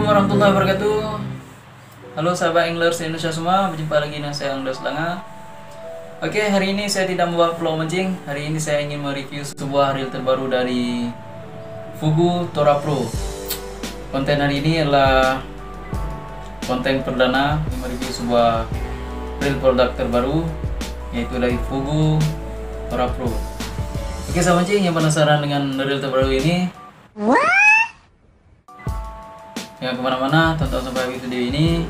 Assalamualaikum warahmatullahi wabarakatuh. Halo sahabat anglers Indonesia semua Berjumpa lagi dengan saya Anglers Langa. Oke hari ini saya tidak membawa vlog mancing. Hari ini saya ingin mereview sebuah reel terbaru dari Fugu Tora Pro. Konten hari ini adalah Konten perdana Mereview sebuah reel produk terbaru Yaitu dari Fugu Tora Pro. Oke sahabat mancing yang penasaran dengan reel terbaru ini Jangan ke mana-mana, tonton sampai video ini.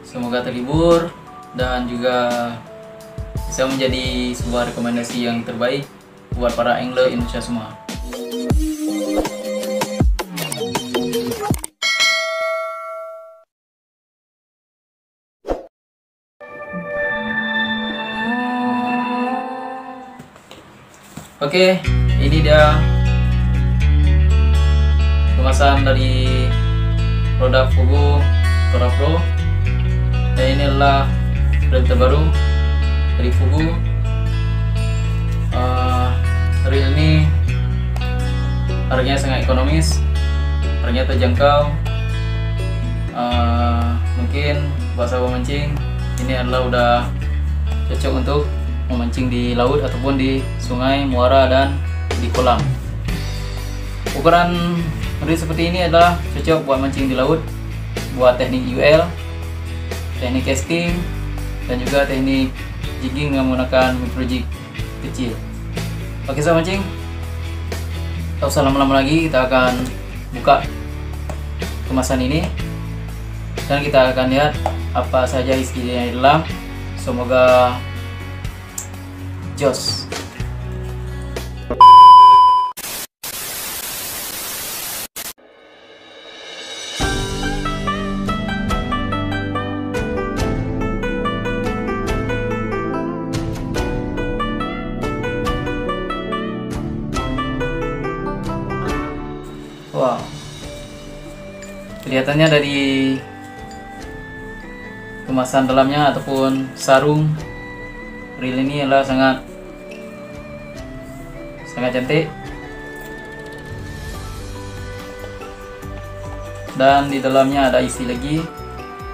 Semoga terhibur dan juga bisa menjadi sebuah rekomendasi yang terbaik buat para angler Indonesia semua. Oke, ini dia kemasan dari produk Fugu Tora Pro. Dan ini adalah reel terbaru dari Fugu. Uh, reel ini harganya sangat ekonomis harganya terjangkau. Uh, mungkin buat sahabat mancing ini adalah udah cocok untuk memancing di laut ataupun di sungai, muara dan di kolam. Ukuran Reel seperti ini adalah cocok buat mancing di laut, buat teknik UL, teknik casting, dan juga teknik jigging dengan menggunakan micro jig kecil. Oke sahabat mancing, tak usah lama-lama lagi kita akan buka kemasan ini dan kita akan lihat apa saja isinya di dalam. Semoga jos. Kelihatannya dari kemasan dalamnya ataupun sarung reel ini adalah sangat sangat cantik. Dan di dalamnya ada isi lagi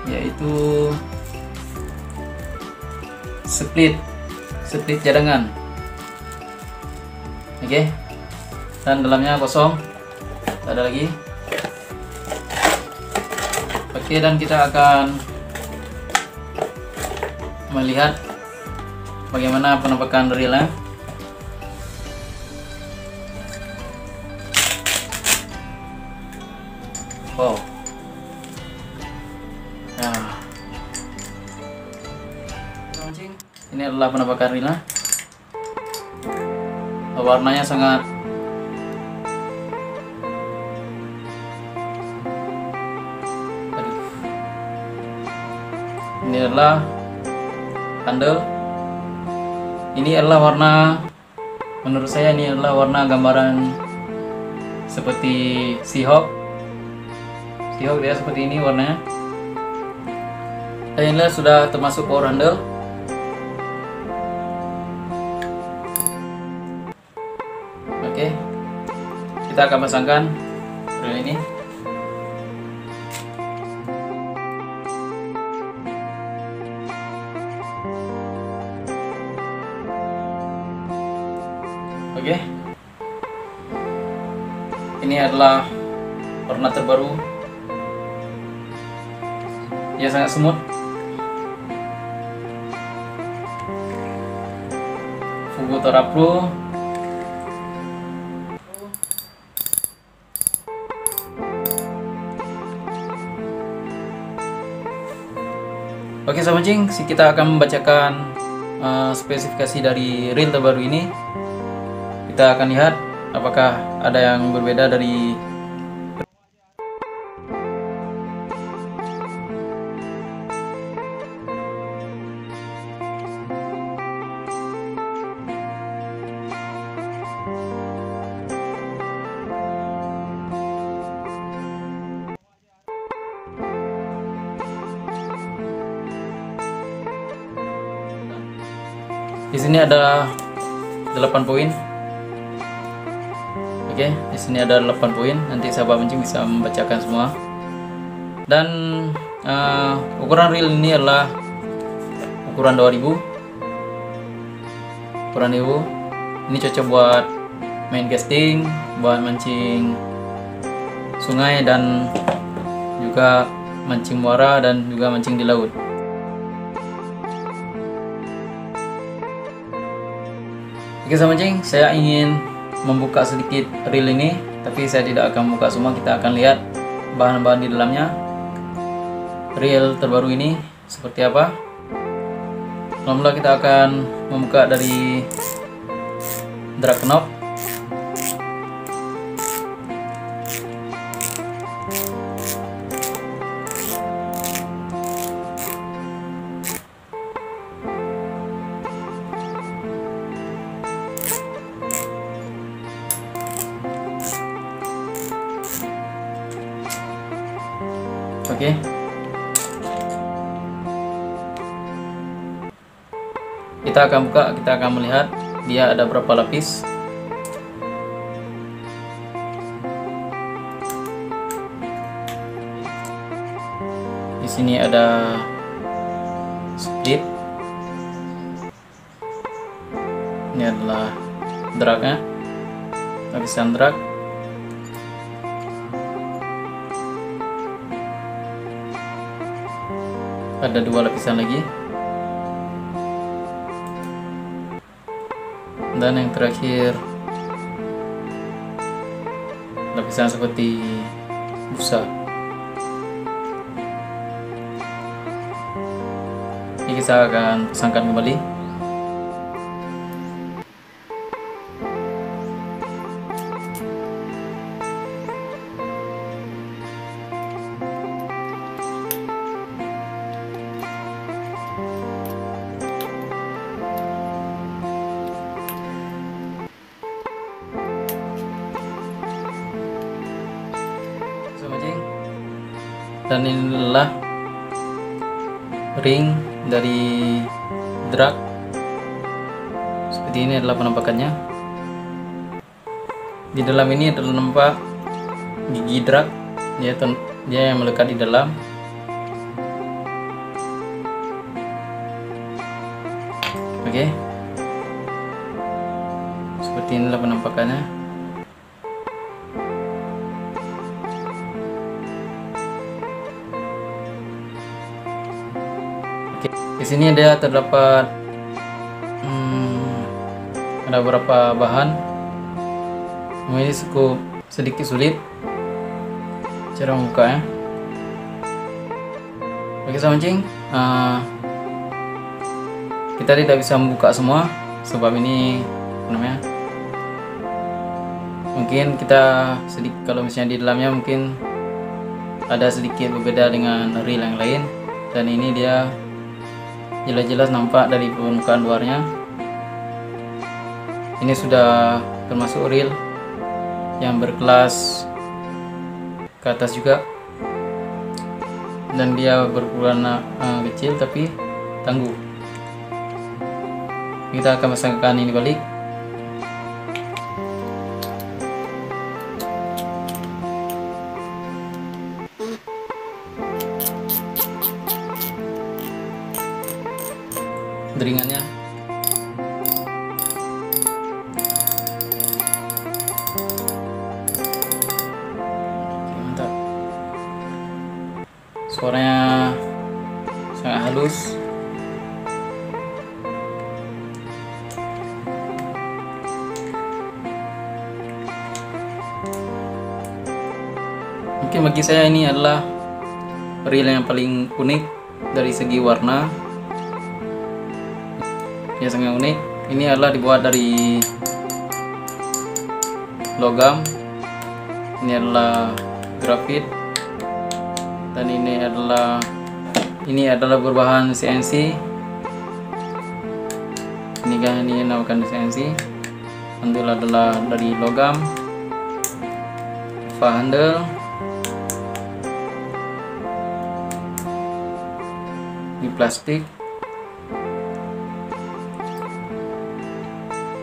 yaitu split split cadangan. Oke. Dan dalamnya kosong tak ada lagi oke dan kita akan melihat bagaimana penampakan reelnya wow. Nah. Ini adalah penampakan reelnya warnanya sangat adalah handle ini adalah warna menurut saya ini adalah warna gambaran seperti Seahawk. Seahawk dia seperti ini warnanya. Dan inilah sudah termasuk power handle. Oke kita akan pasangkan ini Ini adalah warna terbaru. Ya sangat smooth. Fugu Tora Pro. Oke sahabat mancing, kita akan membacakan uh, spesifikasi dari reel terbaru ini kita akan lihat apakah ada yang berbeda dari Di sini ada 8 poin. Oke, di sini ada 8 poin. Nanti sahabat mancing bisa membacakan semua. dan uh, ukuran reel ini adalah ukuran 2000 ukuran 2000 ini cocok buat main casting buat mancing sungai dan juga mancing muara dan juga mancing di laut Oke sama mancing, saya ingin membuka sedikit reel ini tapi saya tidak akan buka semua. Kita akan lihat bahan-bahan di dalamnya. Reel terbaru ini seperti apa? Alhamdulillah kita akan membuka dari drag knob Oke. Kita akan buka, kita akan melihat dia ada berapa lapis. Di sini ada split. Ini adalah dragnya. Lapisan drag. Ada dua lapisan lagi. Dan yang terakhir lapisan seperti busa. Ini kita akan pasangkan kembali dan inilah ring dari drag. Seperti ini adalah penampakannya. Di dalam ini adalah nampak gigi drag. Dia dia yang melekat di dalam. Oke. Okay. seperti inilah penampakannya di sini dia terdapat hmm, ada beberapa bahan. Ini cukup sedikit sulit cara membuka ya oke sama uh, kita tidak bisa membuka semua sebab ini namanya mungkin kita sedikit kalau misalnya di dalamnya mungkin ada sedikit berbeda dengan reel yang lain. Dan ini dia jelas-jelas nampak dari permukaan luarnya. Ini sudah termasuk real yang berkelas ke atas juga. Dan dia berukuran uh, kecil tapi tangguh. Kita akan pasangkan ini balik suaranya sangat halus. Mungkin bagi saya ini adalah reel yang paling unik dari segi warna. Ya sangat unik. Ini adalah dibuat dari logam. Ini adalah grafit dan ini adalah ini adalah berbahan CNC ini kan ini namakan CNC handle adalah dari logam. Handle. Ini plastik.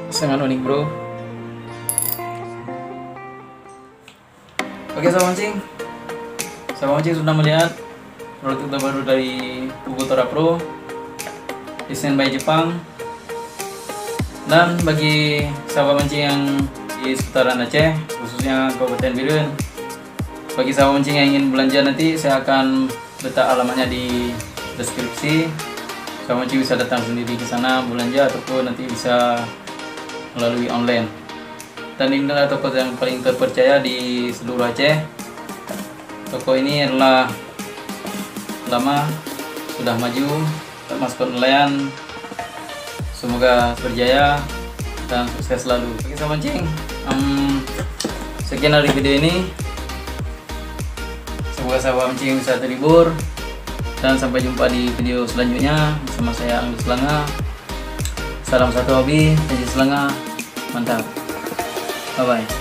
Sangat unik bro. Oke sobat mancing Sahabat mancing sudah melihat produk terbaru dari Kubotora Pro desain by Jepang. Dan bagi sahabat mancing yang di seputaran Aceh khususnya Kabupaten Birun bagi sahabat mancing yang ingin belanja nanti saya akan letak alamatnya di deskripsi. Sahabat mancing bisa datang sendiri ke sana belanja ataupun nanti bisa melalui online. Dan ini adalah toko yang paling terpercaya di seluruh Aceh toko ini adalah lama sudah maju termasuk nelayan. Semoga berjaya dan sukses selalu. Oke sama mancing um, sekian dari video ini. Semoga sahabat mancing bisa terhibur dan sampai jumpa di video selanjutnya bersama saya Anggus Langa. Salam satu hobi Haji Selanga mantap. Bye bye